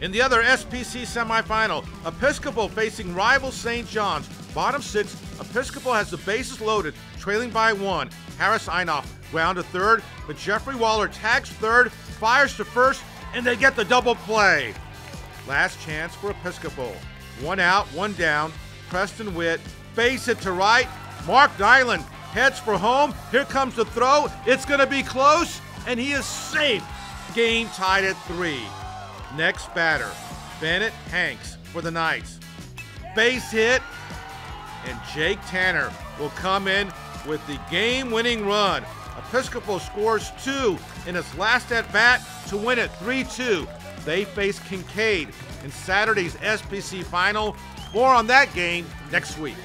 In the other SPC semifinal, Episcopal facing rival St. John's. Bottom six, Episcopal has the bases loaded, trailing by one. Harris Einoff ground to third, but Jeffrey Waller tags third, fires to first, and they get the double play. Last chance for Episcopal. One out, one down. Preston Witt, base it to right. Mark Nyland heads for home. Here comes the throw. It's going to be close, and he is safe. Game tied at three. Next batter, Bennett Hanks for the Knights. Base hit, and Jake Tanner will come in with the game winning run. Episcopal scores two in its last at bat to win it 3 2. They face Kinkaid in Saturday's SPC final. More on that game next week.